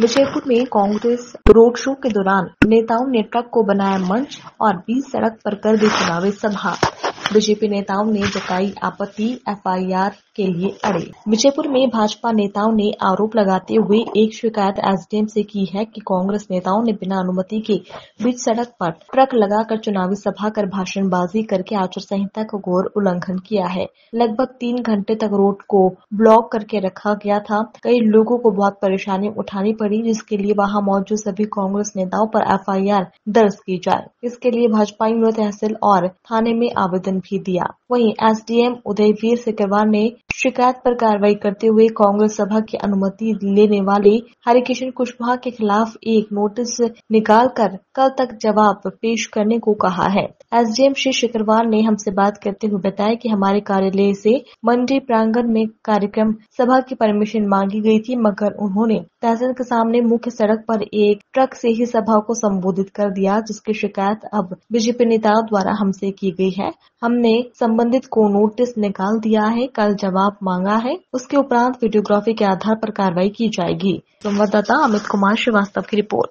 विजयपुर में Congress road show के दौरान नेताओं ने ट्रक को बनाया मंच और बीच सड़क पर कर दी चुनावी सभा। बीजेपी नेताओं ने जताई आपत्ति, एफआईआर के लिए अड़े। विजयपुर में भाजपा नेताओं ने आरोप लगाते हुए एक शिकायत एसडीएम से की है कि कांग्रेस नेताओं ने बिना अनुमति के बीच सड़क पर ट्रक लगाकर चुनावी सभा कर भाषणबाजी करके आचार संहिता का घोर उल्लंघन किया है। लगभग तीन घंटे तक रोड को ब्लॉक करके रखा गया था। कई लोगों को बहुत परेशानी उठानी पड़ी, जिसके लिए वहाँ मौजूद सभी कांग्रेस नेताओं पर एफआईआर दर्ज की जाए। इसके लिए भाजपा तहसील और थाने में आवेदन भी दिया। वहीं एसडीएम उदयवीर सिकरवार ने शिकायत पर कार्रवाई करते हुए कांग्रेस सभा की अनुमति लेने वाले हरिकिशन कुशवाहा के खिलाफ एक नोटिस निकालकर कल तक जवाब पेश करने को कहा है। एसडीएम श्री शिकरवार ने हमसे बात करते हुए बताया कि हमारे कार्यालय से मंडी प्रांगण में कार्यक्रम सभा की परमिशन मांगी गई थी, मगर उन्होंने तहसील के सामने मुख्य सड़क पर एक ट्रक से ही सभा को संबोधित कर दिया, जिसकी शिकायत अब बीजेपी नेताओं द्वारा हमसे की गई है। हमने संबंधित को नोटिस निकाल दिया है, कल जवाब मांगा है, उसके उपरांत वीडियोग्राफी के आधार पर कार्रवाई की जाएगी। संवाददाता अमित कुमार श्रीवास्तव की रिपोर्ट।